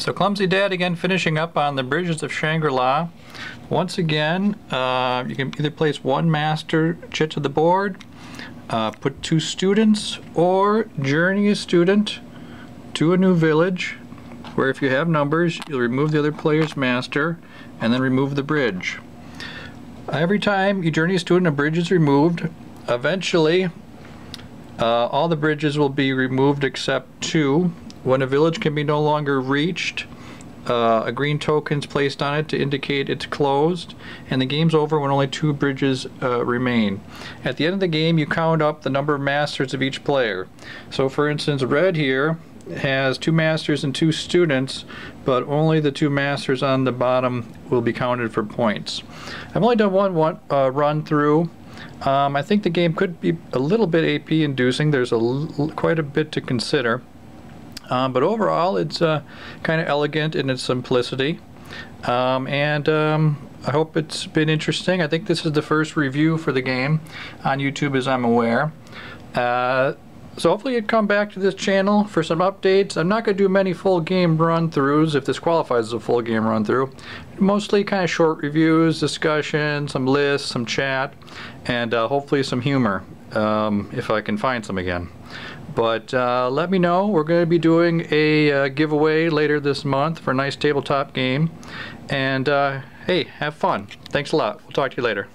So Clumsy Dad again finishing up on the Bridges of Shangri-La. Once again, uh, you can either place one master chit to the board, uh, put two students, or journey a student to a new village where if you have numbers, you'll remove the other player's master and then remove the bridge. Every time you journey a student, a bridge is removed. Eventually, uh, all the bridges will be removed except two. When a village can be no longer reached, uh, a green token is placed on it to indicate it's closed, and the game's over when only two bridges uh, remain. At the end of the game, you count up the number of masters of each player. So, for instance, red here has two masters and two students, but only the two masters on the bottom will be counted for points. I've only done one, one uh, run through. Um, I think the game could be a little bit AP inducing. There's a quite a bit to consider. Um, but overall, it's uh, kind of elegant in its simplicity. Um, and um, I hope it's been interesting. I think this is the first review for the game on YouTube as I'm aware. Uh, so hopefully you'd come back to this channel for some updates. I'm not going to do many full game run-throughs if this qualifies as a full game run-through. Mostly kind of short reviews, discussion, some lists, some chat, and uh, hopefully some humor um, if I can find some again. But uh, let me know. We're going to be doing a uh, giveaway later this month for a nice tabletop game. And uh, hey, have fun. Thanks a lot. We'll talk to you later.